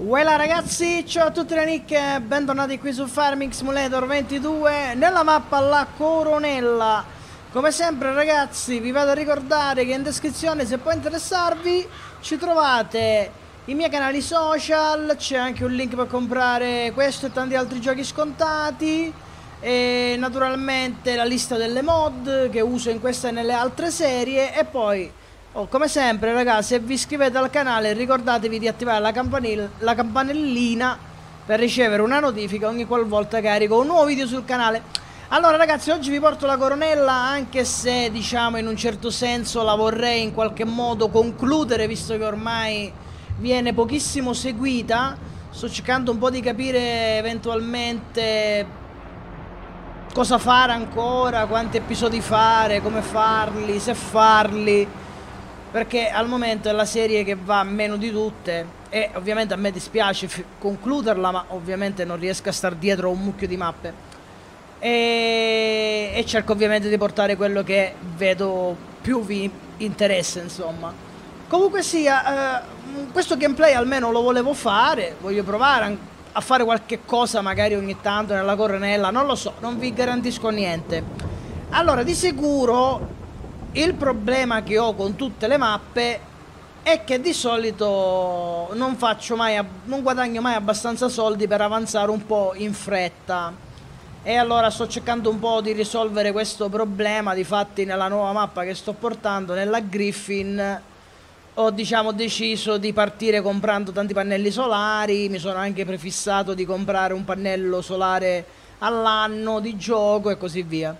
Uela ragazzi, ciao a tutti da Nick, bentornati qui su Farming Simulator 22 nella mappa La Coronella. Come sempre ragazzi vi vado a ricordare che in descrizione se può interessarvi ci trovate i miei canali social C'è anche un link per comprare questo e tanti altri giochi scontati E naturalmente la lista delle mod che uso in questa e nelle altre serie E poi Oh, come sempre ragazzi se vi iscrivete al canale ricordatevi di attivare la, la campanellina per ricevere una notifica ogni qualvolta carico un nuovo video sul canale. Allora ragazzi oggi vi porto la coronella anche se diciamo in un certo senso la vorrei in qualche modo concludere visto che ormai viene pochissimo seguita. Sto cercando un po' di capire eventualmente cosa fare ancora quanti episodi fare come farli se farli perché al momento è la serie che va meno di tutte e ovviamente a me dispiace concluderla ma ovviamente non riesco a star dietro un mucchio di mappe. E, e cerco ovviamente di portare quello che vedo più vi interessa insomma. Comunque sia eh, questo gameplay almeno lo volevo fare voglio provare a fare qualche cosa magari ogni tanto nella coronella non lo so non vi garantisco niente. Allora di sicuro il problema che ho con tutte le mappe è che di solito non mai, non guadagno mai abbastanza soldi per avanzare un po' in fretta. E allora sto cercando un po' di risolvere questo problema, difatti nella nuova mappa che sto portando, nella Griffin, ho diciamo deciso di partire comprando tanti pannelli solari, mi sono anche prefissato di comprare un pannello solare all'anno di gioco e così via.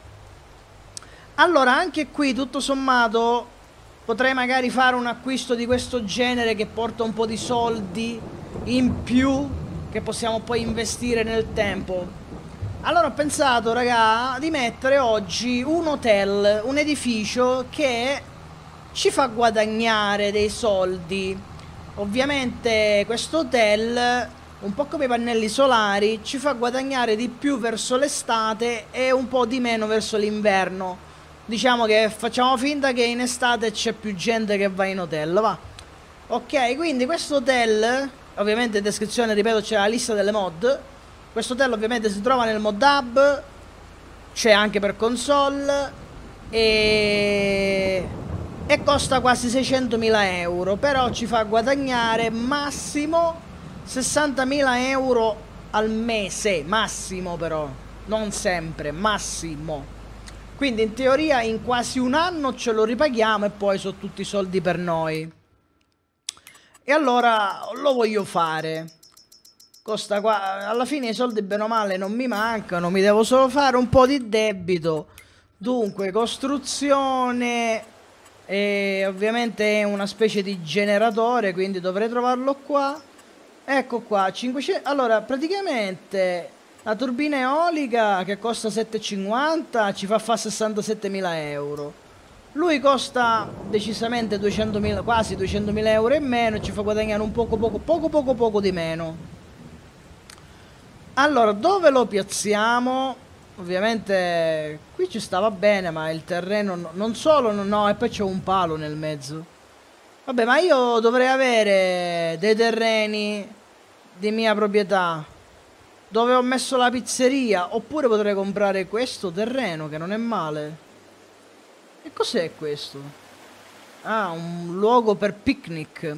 Allora, anche qui, tutto sommato, potrei magari fare un acquisto di questo genere che porta un po' di soldi in più che possiamo poi investire nel tempo. Allora ho pensato, raga, di mettere oggi un hotel, un edificio che ci fa guadagnare dei soldi. Ovviamente questo hotel, un po' come i pannelli solari, ci fa guadagnare di più verso l'estate e un po' di meno verso l'inverno diciamo che facciamo finta che in estate c'è più gente che va in hotel, va. Ok, quindi questo hotel, ovviamente in descrizione, ripeto, c'è la lista delle mod. Questo hotel ovviamente si trova nel mod hub, c'è anche per console e... e costa quasi 600.000 euro, però ci fa guadagnare massimo 60.000 euro al mese, massimo però, non sempre, massimo. Quindi in teoria in quasi un anno ce lo ripaghiamo e poi sono tutti soldi per noi. E allora lo voglio fare. Costa qua, alla fine i soldi bene o male non mi mancano, mi devo solo fare un po' di debito. Dunque, costruzione e ovviamente è una specie di generatore, quindi dovrei trovarlo qua. Ecco qua, 500... Allora, praticamente la turbina eolica che costa 7,50 ci fa fare 67.000 euro. Lui costa decisamente 200.000, quasi 200.000 euro in meno e ci fa guadagnare un poco poco, poco poco poco di meno. Allora, dove lo piazziamo? Ovviamente qui ci stava bene, ma il terreno non solo, no, e poi c'è un palo nel mezzo. Vabbè, ma io dovrei avere dei terreni di mia proprietà dove ho messo la pizzeria oppure potrei comprare questo terreno che non è male. E cos'è questo? ah un luogo per picnic.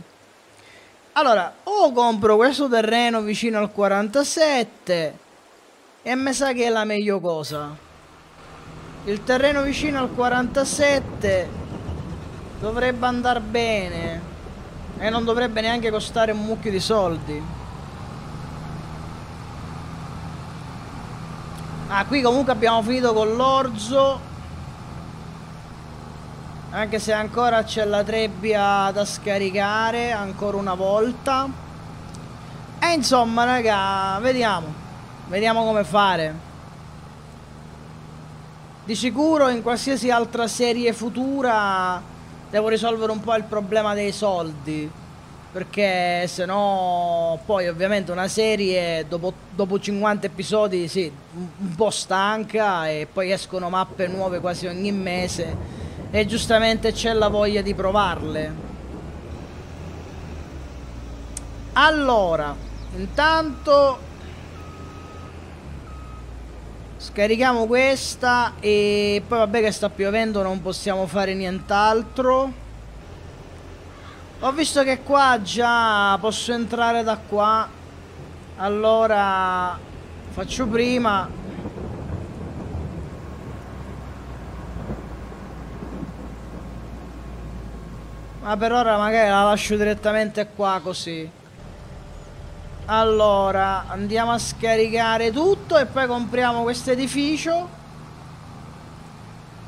Allora o compro questo terreno vicino al 47 e mi sa che è la meglio cosa. Il terreno vicino al 47 dovrebbe andare bene e non dovrebbe neanche costare un mucchio di soldi Ah, qui comunque abbiamo finito con l'orzo. Anche se ancora c'è la trebbia da scaricare, ancora una volta. E insomma, raga, vediamo. Vediamo come fare. Di sicuro in qualsiasi altra serie futura devo risolvere un po' il problema dei soldi perché se no poi ovviamente una serie dopo, dopo 50 episodi sì, un po' stanca e poi escono mappe nuove quasi ogni mese e giustamente c'è la voglia di provarle allora Intanto Scarichiamo questa e poi vabbè che sta piovendo non possiamo fare nient'altro. Ho visto che qua già posso entrare da qua. Allora faccio prima. Ma per ora magari la lascio direttamente qua così. Allora, andiamo a scaricare tutto e poi compriamo questo edificio.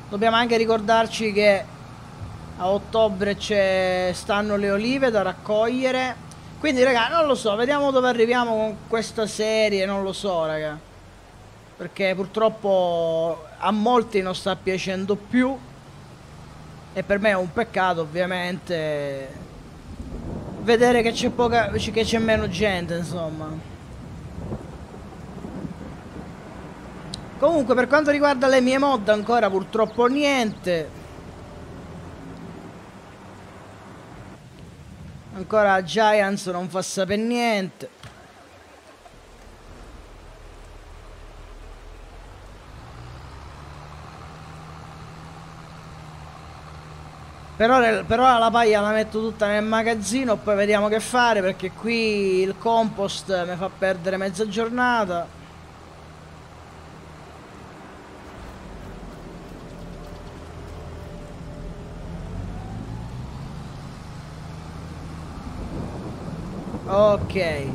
Dobbiamo anche ricordarci che a ottobre stanno le olive da raccogliere. Quindi, raga, non lo so, vediamo dove arriviamo con questa serie, non lo so, raga. Perché purtroppo a molti non sta piacendo più. E per me è un peccato, ovviamente vedere che c'è poca che c'è meno gente insomma comunque per quanto riguarda le mie mod ancora purtroppo niente ancora Giants non fa sapere niente. Però, però la paglia la metto tutta nel magazzino poi vediamo che fare perché qui il compost mi fa perdere mezza giornata ok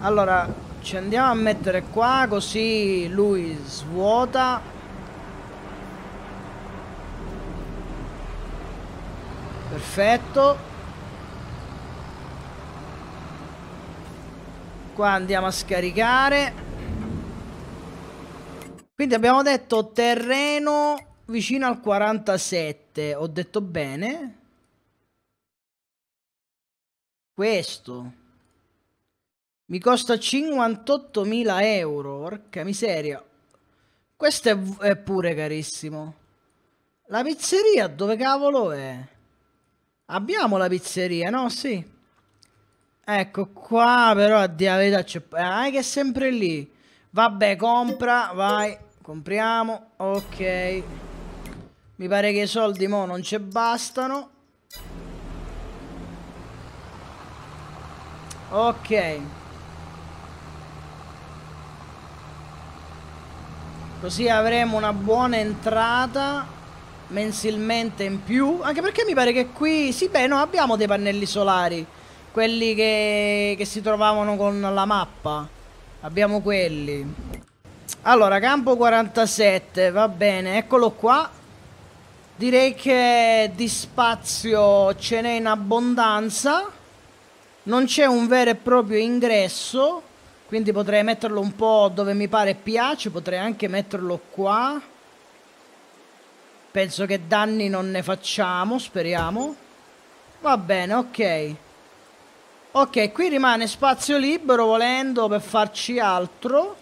allora ci andiamo a mettere qua così lui svuota Perfetto. Qua andiamo a scaricare. Quindi abbiamo detto terreno vicino al 47. Ho detto bene? Questo. Mi costa 58.000 euro. Porca miseria. Questo è, è pure carissimo. La pizzeria dove cavolo è? Abbiamo la pizzeria, no? Sì. Ecco qua, però a dire la c'è... Ah, che è sempre lì. Vabbè, compra, vai. Compriamo. Ok. Mi pare che i soldi mo non ci bastano. Ok. Così avremo una buona entrata mensilmente in più. Anche perché mi pare che qui sì beh no abbiamo dei pannelli solari quelli che, che si trovavano con la mappa. Abbiamo quelli. Allora campo 47 va bene eccolo qua. Direi che di spazio ce n'è in abbondanza non c'è un vero e proprio ingresso quindi potrei metterlo un po' dove mi pare piace potrei anche metterlo qua Penso che danni non ne facciamo, speriamo. Va bene, ok. Ok, qui rimane spazio libero volendo per farci altro.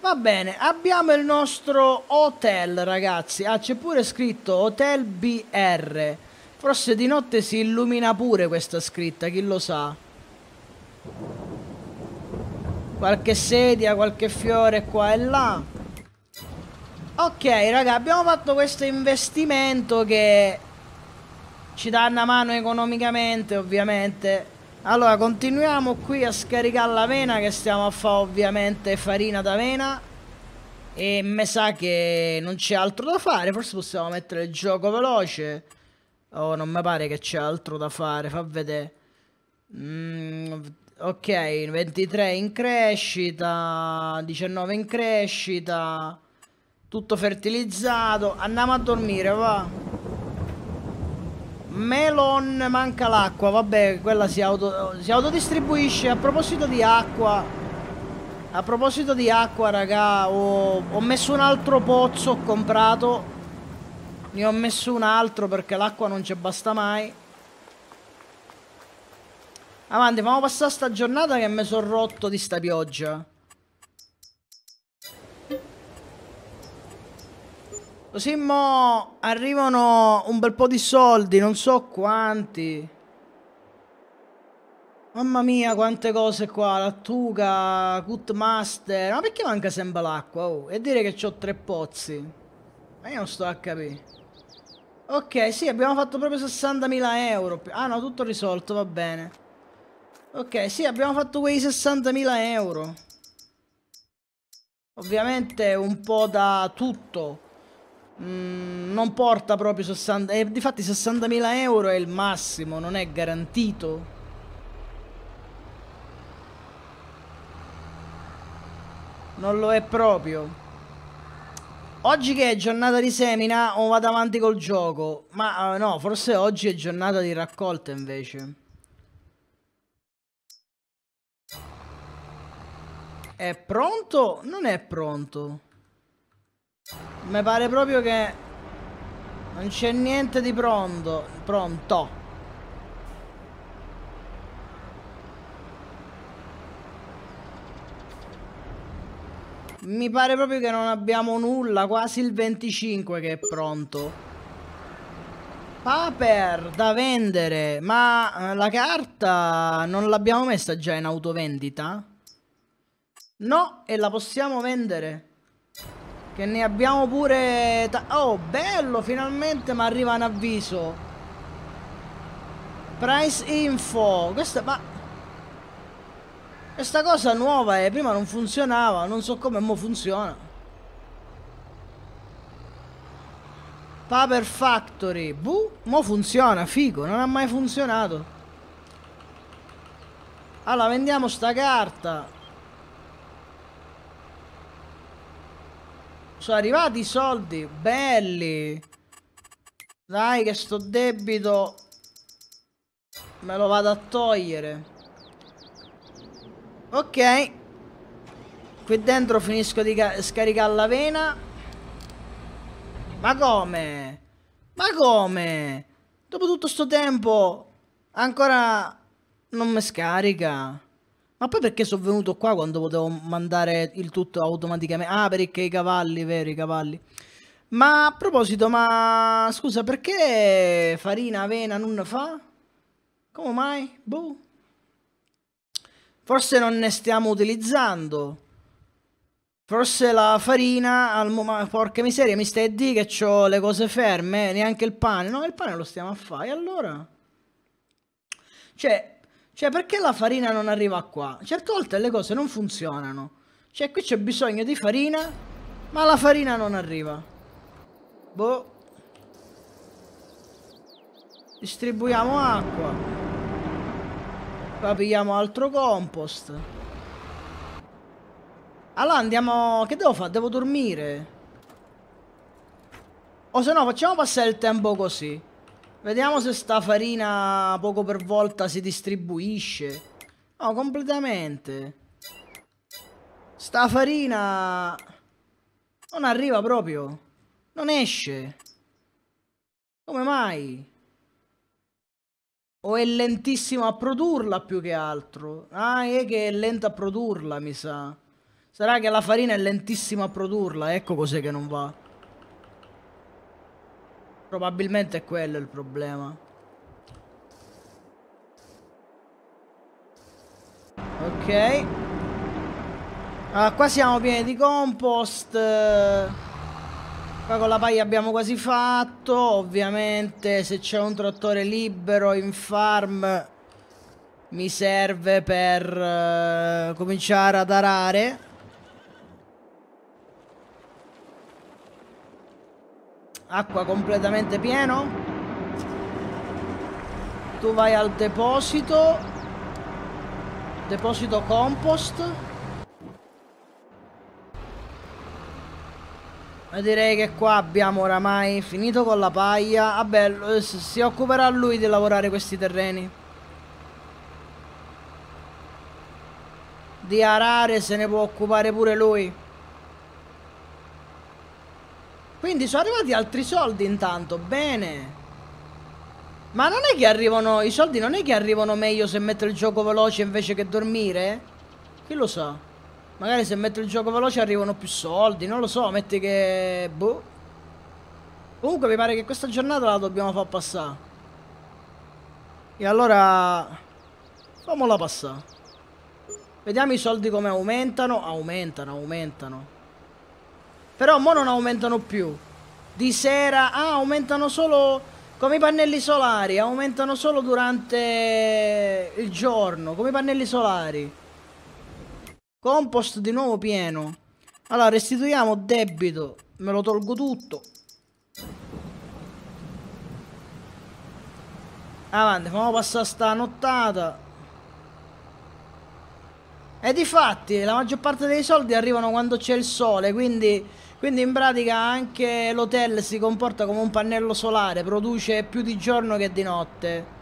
Va bene, abbiamo il nostro hotel, ragazzi. Ah, c'è pure scritto Hotel BR. Forse di notte si illumina pure questa scritta, chi lo sa. Qualche sedia, qualche fiore qua e là. Ok, raga, abbiamo fatto questo investimento che ci dà una mano economicamente, ovviamente. Allora, continuiamo qui a scaricare l'avena che stiamo a fare ovviamente farina d'avena. E mi sa che non c'è altro da fare, forse possiamo mettere il gioco veloce. Oh, non mi pare che c'è altro da fare, fa vedere. Mm, ok, 23 in crescita, 19 in crescita. Tutto fertilizzato. Andiamo a dormire, va. Melon manca l'acqua. Vabbè, quella si, auto, si autodistribuisce. A proposito di acqua. A proposito di acqua, raga, ho, ho messo un altro pozzo, ho comprato. Ne ho messo un altro perché l'acqua non ci basta mai. Avanti, facciamo passare sta giornata che mi sono rotto di sta pioggia. Così mo arrivano un bel po' di soldi, non so quanti. Mamma mia, quante cose qua. Lattuga, Cutmaster. Ma perché manca sempre l'acqua? Oh, e dire che ho tre pozzi. Ma io non sto a capire. Ok, sì, abbiamo fatto proprio 60.000 euro. Ah no, tutto risolto, va bene. Ok, sì, abbiamo fatto quei 60.000 euro. Ovviamente un po' da tutto. Mm, non porta proprio 60... Eh, difatti 60.000 euro è il massimo, non è garantito. Non lo è proprio. Oggi che è giornata di semina o vado avanti col gioco? Ma uh, no, forse oggi è giornata di raccolta invece. È pronto? Non è pronto. Mi pare proprio che non c'è niente di pronto. Pronto. Mi pare proprio che non abbiamo nulla, quasi il 25 che è pronto. Paper da vendere, ma eh, la carta non l'abbiamo messa già in autovendita? No, e la possiamo vendere. Che ne abbiamo pure... Oh, bello, finalmente mi arriva un avviso. Price info. Questa... Ma... Questa cosa nuova è, prima non funzionava, non so come mo funziona. Paper Factory, buh, mo funziona, figo, non ha mai funzionato. Allora, vendiamo sta carta. Sono arrivati i soldi, belli. Dai che sto debito me lo vado a togliere. Ok. Qui dentro finisco di scaricare la vena. Ma come? Ma come? Dopo tutto sto tempo ancora non mi scarica. Ma poi perché sono venuto qua quando potevo mandare il tutto automaticamente? Ah, perché i cavalli, vero, i cavalli. Ma a proposito, ma scusa, perché farina, avena non fa? Come mai? Boh. Forse non ne stiamo utilizzando. Forse la farina, al ma porca miseria, mi stai a dire che ho le cose ferme, neanche il pane. No, il pane lo stiamo a fare, allora? Cioè, cioè, perché la farina non arriva qua? Certe volte le cose non funzionano. Cioè, qui c'è bisogno di farina, ma la farina non arriva. Boh. Distribuiamo acqua. Qua pigliamo altro compost. Allora andiamo... Che devo fare? Devo dormire. O se no facciamo passare il tempo così. Vediamo se sta farina poco per volta si distribuisce. No, completamente. Sta farina... Non arriva proprio. Non esce. Come mai? O è lentissimo a produrla più che altro? Ah, è che è lenta a produrla, mi sa. Sarà che la farina è lentissima a produrla, ecco cos'è che non va. Probabilmente è quello il problema. Ok. Ah, qua siamo pieni di compost. Qua con la paglia abbiamo quasi fatto. Ovviamente se c'è un trattore libero in farm mi serve per uh, cominciare ad arare. Acqua completamente pieno. Tu vai al deposito. Deposito compost. Ma direi che qua abbiamo oramai finito con la paglia. Vabbè, si occuperà lui di lavorare questi terreni. Di arare se ne può occupare pure lui. Quindi sono arrivati altri soldi intanto, bene. Ma non è che arrivano, i soldi non è che arrivano meglio se metto il gioco veloce invece che dormire? Chi lo sa? Magari se metto il gioco veloce arrivano più soldi, non lo so, metti che... Boh. Comunque mi pare che questa giornata la dobbiamo far passare. E allora... Fammola passare. Vediamo i soldi come aumentano. Aumentano, aumentano. Però mo non aumentano più. Di sera... Ah, aumentano solo... Come i pannelli solari. Aumentano solo durante il giorno. Come i pannelli solari. Compost di nuovo pieno. Allora, restituiamo debito. Me lo tolgo tutto. Avanti, facciamo passare sta nottata. E di fatti la maggior parte dei soldi arrivano quando c'è il sole, quindi, quindi in pratica anche l'hotel si comporta come un pannello solare, produce più di giorno che di notte.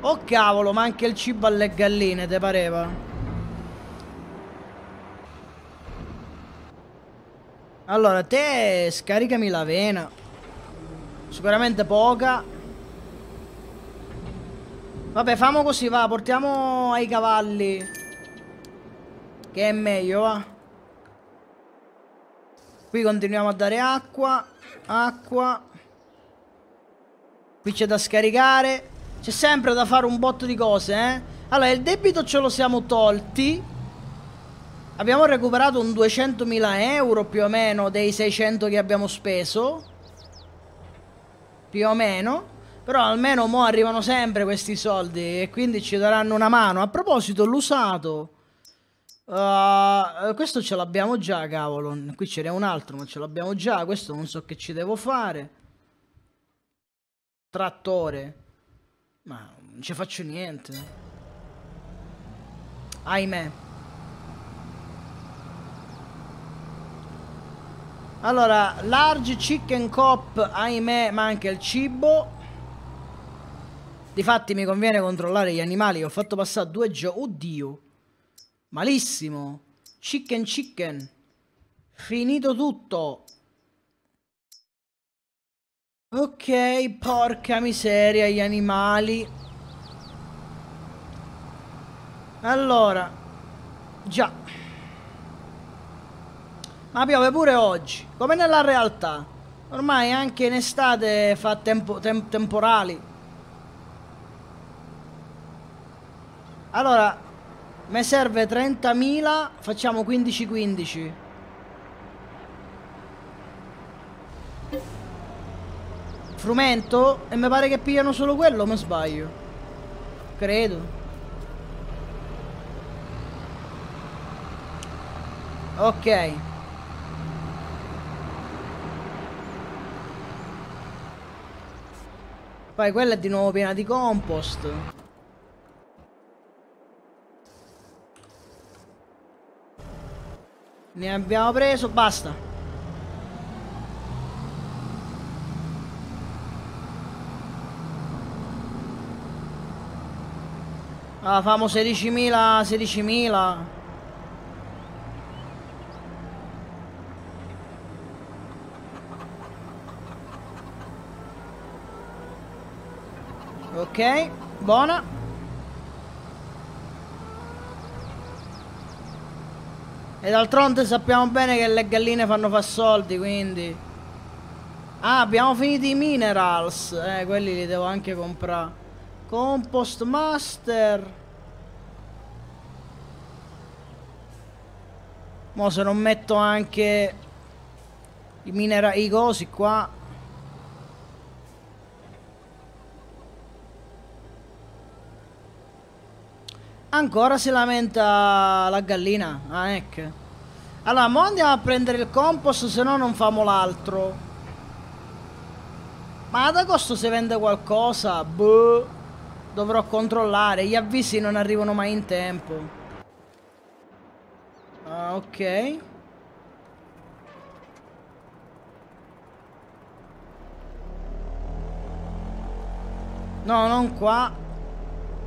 Oh cavolo, ma anche il cibo alle galline, te pareva? Allora, te scaricami l'avena. Sicuramente poca. Vabbè, famo così, va. Portiamo ai cavalli. Che è meglio, va. Qui continuiamo a dare acqua. Acqua. Qui c'è da scaricare. C'è sempre da fare un botto di cose, eh. Allora, il debito ce lo siamo tolti. Abbiamo recuperato un 200.000 euro più o meno dei 600 che abbiamo speso. Più o meno. Però almeno mo arrivano sempre questi soldi e quindi ci daranno una mano. A proposito, l'usato. Uh, questo ce l'abbiamo già, cavolo. Qui ce n'è un altro, ma ce l'abbiamo già. Questo non so che ci devo fare. Trattore. Ma non ci faccio niente. Ahimè. Allora, large chicken cop, ahimè, manca il cibo. Difatti mi conviene controllare gli animali. Ho fatto passare due giorni. Oddio. Malissimo. Chicken chicken. Finito tutto. Ok, porca miseria, gli animali. Allora. Già. Ma piove pure oggi. Come nella realtà. Ormai anche in estate fa tempo, tem temporali. Allora, mi serve 30.000, facciamo 15-15. Frumento? E mi pare che pigliano solo quello, mi sbaglio. Credo. Ok. Poi quella è di nuovo piena di compost. Ne abbiamo preso, basta. Ah, famo 16.000, 16.000. Ok, buona. E d'altronde sappiamo bene che le galline fanno fa soldi, quindi... Ah, abbiamo finito i minerals. Eh, quelli li devo anche comprare. Compost master. Mo se non metto anche i minerali, i cosi qua. Ancora si lamenta la gallina. Ah, ecco. Allora, mo andiamo a prendere il compost, se no non famo l'altro. Ma ad agosto si vende qualcosa? Boh. Dovrò controllare. Gli avvisi non arrivano mai in tempo. Ah, ok. No, non qua.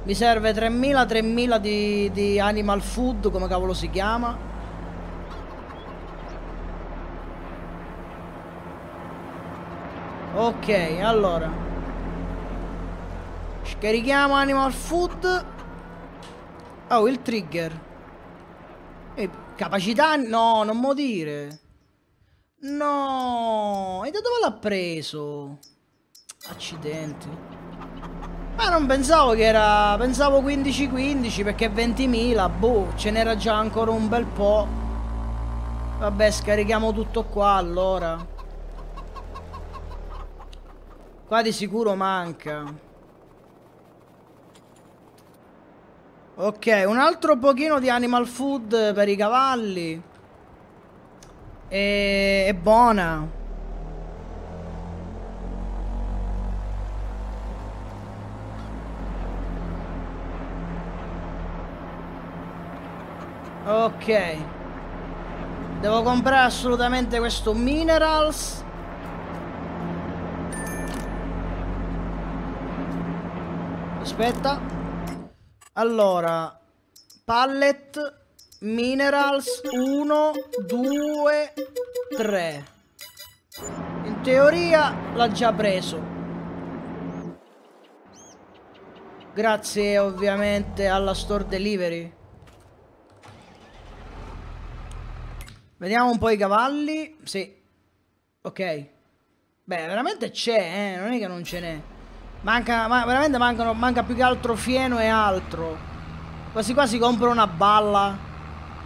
Mi serve 3000, 3000 di, di animal food, come cavolo si chiama. Ok, allora. Scarichiamo animal food. Oh, il trigger. E capacità... No, non mo dire. No. E da dove l'ha preso? Accidenti. Ma non pensavo che era... Pensavo 15-15 perché 20.000, boh, ce n'era già ancora un bel po'. Vabbè, scarichiamo tutto qua allora. Qua di sicuro manca. Ok, un altro pochino di animal food per i cavalli. E... È buona. Ok. Devo comprare assolutamente questo minerals. Aspetta. Allora, pallet minerals 1 2 3. In teoria l'ha già preso. Grazie ovviamente alla store delivery. Vediamo un po' i cavalli. Sì. Ok. Beh, veramente c'è, eh. Non è che non ce n'è. Manca, ma veramente mancano, manca più che altro fieno e altro. Quasi quasi compro una balla.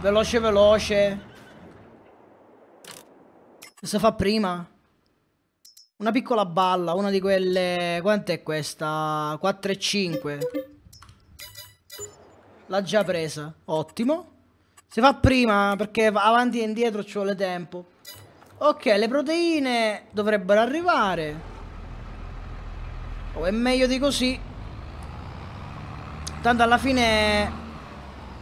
Veloce veloce. Cosa fa prima? Una piccola balla, una di quelle... Quant'è questa? 4 e 5. L'ha già presa. Ottimo. Si fa prima perché avanti e indietro ci vuole tempo. Ok, le proteine dovrebbero arrivare. Oh, è meglio di così. Tanto alla fine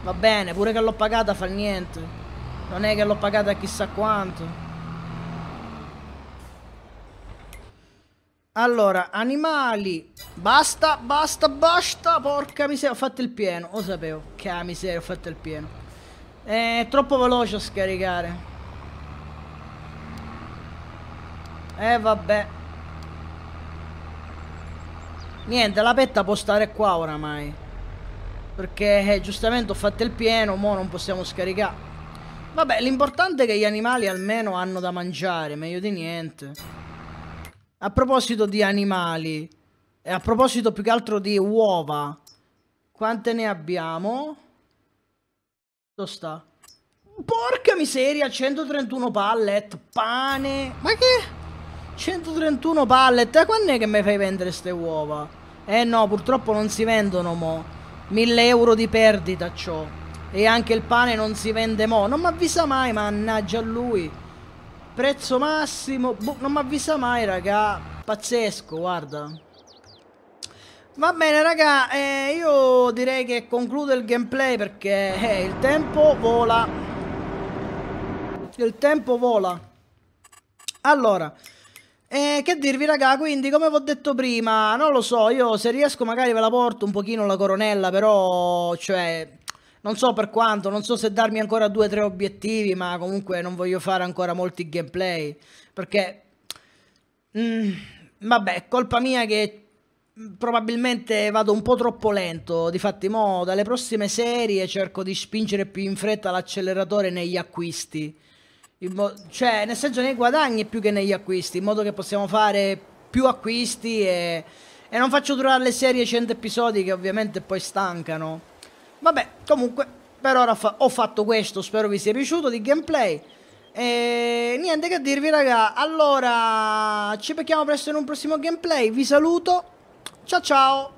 va bene, pure che l'ho pagata fa niente. Non è che l'ho pagata chissà quanto. Allora, animali. Basta, basta, basta. Porca miseria, ho fatto il pieno. Lo sapevo. Che miseria, ho fatto il pieno. È troppo veloce a scaricare. Eh vabbè. Niente, la petta può stare qua oramai. Perché eh, giustamente ho fatto il pieno, mo non possiamo scaricare. Vabbè, l'importante è che gli animali almeno hanno da mangiare, meglio di niente. A proposito di animali, e a proposito più che altro di uova, quante ne abbiamo? Dove sta? Porca miseria, 131 pallet, pane. Ma che? 131 pallet, quando è che mi fai vendere ste uova? Eh no, purtroppo non si vendono mo. 1000 euro di perdita ciò. E anche il pane non si vende mo. Non mi avvisa mai, mannaggia lui. Prezzo massimo. Boh, non mi avvisa mai, raga. Pazzesco, guarda. Va bene raga, eh, io direi che concludo il gameplay perché eh, il tempo vola. Il tempo vola. Allora, eh, che dirvi raga, quindi come vi ho detto prima, non lo so, io se riesco magari ve la porto un pochino la coronella, però, cioè, non so per quanto, non so se darmi ancora due o tre obiettivi, ma comunque non voglio fare ancora molti gameplay, perché, mm, vabbè, colpa mia che probabilmente vado un po' troppo lento. Difatti, mo dalle prossime serie cerco di spingere più in fretta l'acceleratore negli acquisti. Cioè, nel senso nei guadagni più che negli acquisti, in modo che possiamo fare più acquisti e, e non faccio durare le serie 100 episodi che ovviamente poi stancano. Vabbè, comunque, per ora fa ho fatto questo, spero vi sia piaciuto di gameplay. E niente che dirvi raga, allora ci becchiamo presto in un prossimo gameplay, vi saluto Ciao ciao!